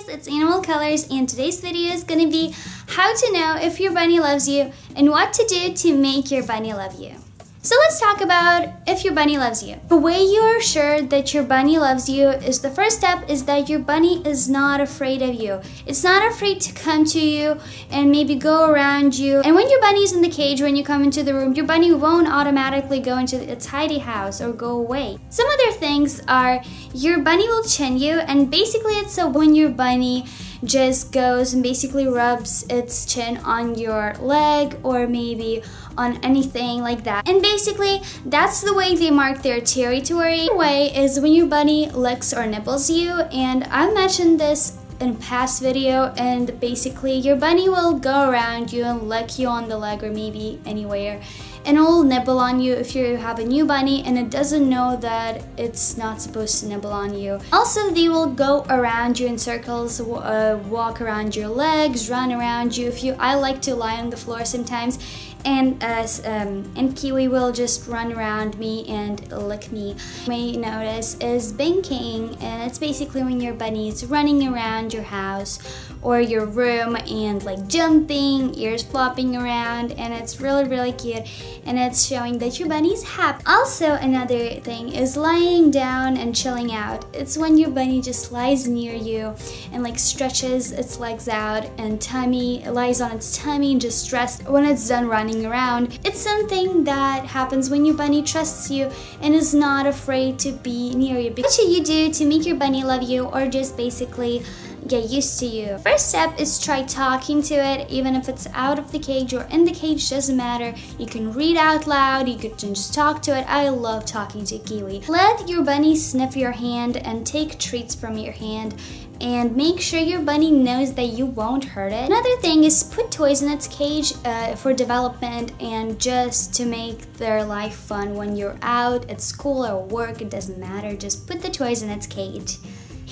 guys, it's Animal Colors and today's video is gonna be how to know if your bunny loves you and what to do to make your bunny love you. So let's talk about if your bunny loves you. The way you are sure that your bunny loves you is the first step is that your bunny is not afraid of you. It's not afraid to come to you and maybe go around you. And when your bunny is in the cage, when you come into the room, your bunny won't automatically go into its hidey house or go away. Some other things are your bunny will chin you and basically it's so when your bunny just goes and basically rubs its chin on your leg or maybe on anything like that. And basically, that's the way they mark their territory. The way is when your bunny licks or nibbles you, and I mentioned this in past video and basically your bunny will go around you and lick you on the leg or maybe anywhere and it'll nibble on you if you have a new bunny and it doesn't know that it's not supposed to nibble on you. Also, they will go around you in circles, uh, walk around your legs, run around you. If you, I like to lie on the floor sometimes and uh, um, and Kiwi will just run around me and lick me. You may notice is binkying, and it's basically when your bunny is running around your house or your room and like jumping, ears flopping around and it's really really cute and it's showing that your bunny is happy. Also another thing is lying down and chilling out. It's when your bunny just lies near you and like stretches its legs out and tummy it lies on its tummy and just stressed when it's done running around. It's something that happens when your bunny trusts you and is not afraid to be near you. What should you do to make your bunny love you or just basically get used to you. First step is try talking to it, even if it's out of the cage or in the cage, doesn't matter. You can read out loud, you can just talk to it. I love talking to Kiwi. Let your bunny sniff your hand and take treats from your hand and make sure your bunny knows that you won't hurt it. Another thing is put toys in its cage uh, for development and just to make their life fun when you're out at school or work, it doesn't matter, just put the toys in its cage.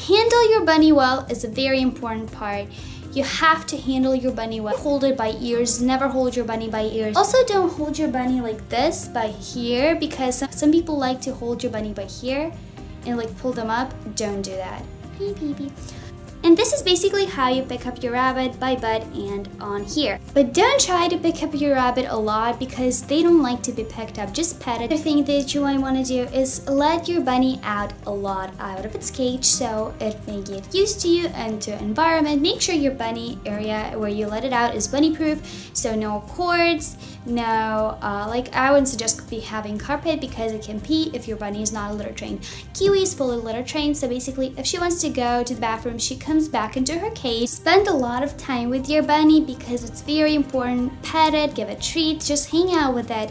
Handle your bunny well is a very important part. You have to handle your bunny well. Hold it by ears, never hold your bunny by ears. Also don't hold your bunny like this by here because some people like to hold your bunny by here and like pull them up. Don't do that. Beep, beep. And this is basically how you pick up your rabbit by butt and on here. But don't try to pick up your rabbit a lot because they don't like to be picked up. Just pet it. The thing that you might want to do is let your bunny out a lot out of its cage so it may get used to you and to environment. Make sure your bunny area where you let it out is bunny proof so no cords, no, uh, like I wouldn't suggest be having carpet because it can pee if your bunny is not a litter trained. Kiwi is fully litter trained so basically if she wants to go to the bathroom she comes back into her cage. Spend a lot of time with your bunny because it's very important. Pet it, give it treats, just hang out with it.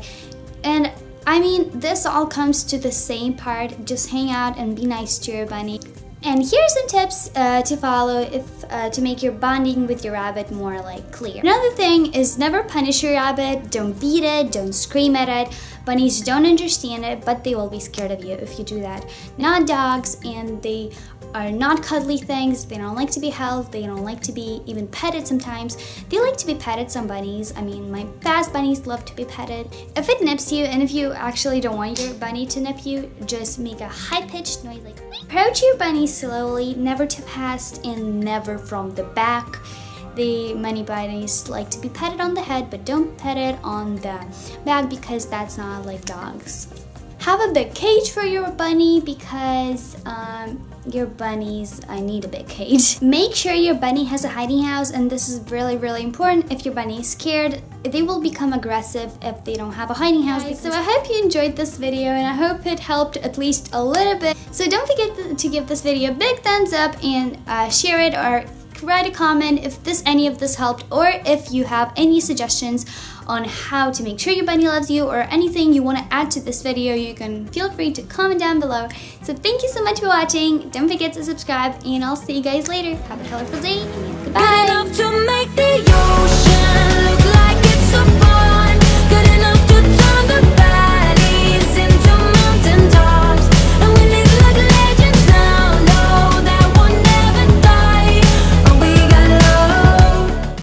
And I mean, this all comes to the same part. Just hang out and be nice to your bunny. And here's some tips uh, to follow if uh, to make your bonding with your rabbit more like clear. Another thing is never punish your rabbit. Don't beat it. Don't scream at it. Bunnies don't understand it, but they will be scared of you if you do that. Not dogs, and they are not cuddly things. They don't like to be held. They don't like to be even petted sometimes. They like to be petted, some bunnies. I mean, my fast bunnies love to be petted. If it nips you, and if you actually don't want your bunny to nip you, just make a high-pitched noise like Approach your bunny slowly, never too fast, and never from the back. The many bunnies like to be petted on the head, but don't pet it on the back because that's not like dogs. Have a big cage for your bunny because um, your bunnies, I need a big cage. Make sure your bunny has a hiding house and this is really, really important. If your bunny is scared, they will become aggressive if they don't have a hiding house. so I hope you enjoyed this video and I hope it helped at least a little bit. So don't forget to give this video a big thumbs up and uh, share it or write a comment if this any of this helped or if you have any suggestions on how to make sure your bunny loves you or anything you want to add to this video, you can feel free to comment down below. So thank you so much for watching. Don't forget to subscribe and I'll see you guys later. Have a colorful day and goodbye.